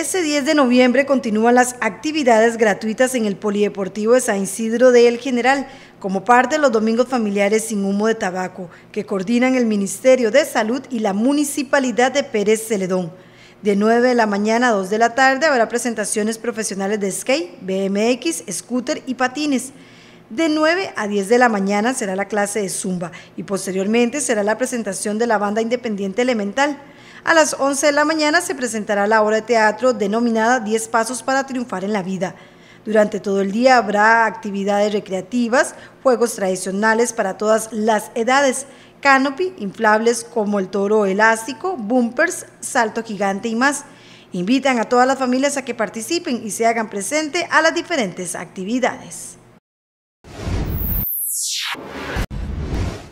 Este 10 de noviembre continúan las actividades gratuitas en el Polideportivo de San Isidro de El General, como parte de los Domingos Familiares sin Humo de Tabaco, que coordinan el Ministerio de Salud y la Municipalidad de Pérez Celedón. De 9 de la mañana a 2 de la tarde habrá presentaciones profesionales de skate, BMX, scooter y patines. De 9 a 10 de la mañana será la clase de Zumba y posteriormente será la presentación de la banda independiente Elemental. A las 11 de la mañana se presentará la obra de teatro denominada 10 Pasos para Triunfar en la Vida. Durante todo el día habrá actividades recreativas, juegos tradicionales para todas las edades, canopy, inflables como el toro elástico, bumpers, salto gigante y más. Invitan a todas las familias a que participen y se hagan presente a las diferentes actividades.